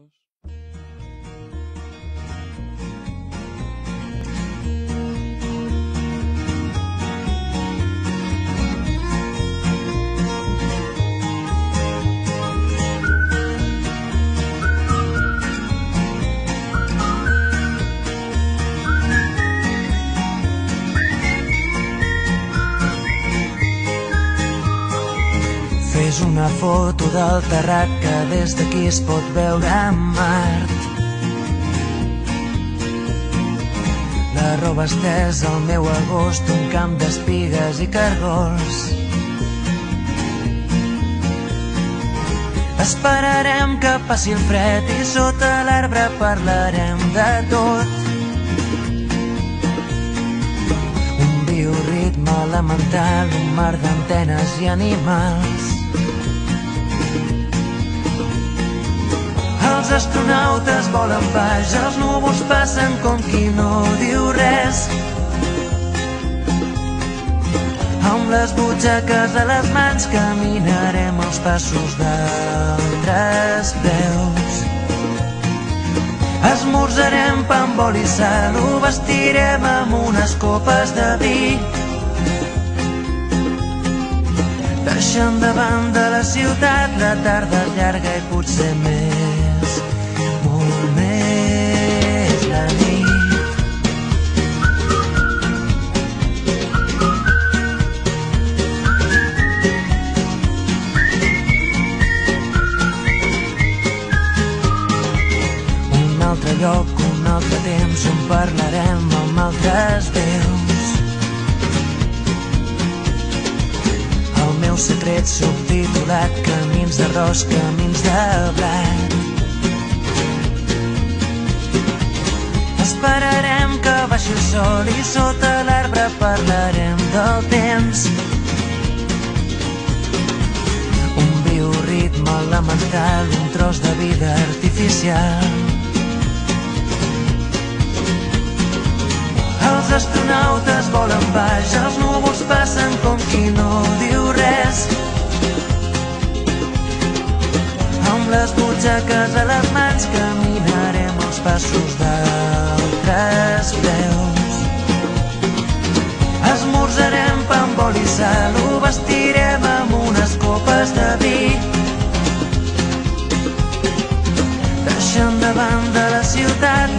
dos. Una foto del terrat que des d'aquí es pot veure a Mart. La roba estesa al meu agost, un camp d'espigues i cargols. Esperarem que passi el fred i sota l'arbre parlarem de tot. Un bioritme elemental, un mar d'antenes i animals. Els astronautes volen baix, els núvols passen com qui no diu res. Amb les butxaques a les mans caminarem els passos d'altres peus. Esmorzarem pa amb oli i sal, ho vestirem amb unes copes de vi. Deixant de banda la ciutat, la tarda llarga i secret subtitulat Camins d'arròs, camins de blat. Esperarem que baixi el sol i sota l'arbre parlarem del temps. Un bioritme elemental, un tros de vida artificial. Els astronautes volen baix, les butxaques a les mans caminarem els passos d'altres peus. Esmorzarem pa amb oli i sal, ho vestirem amb unes copes de vi. Deixant de banda la ciutat,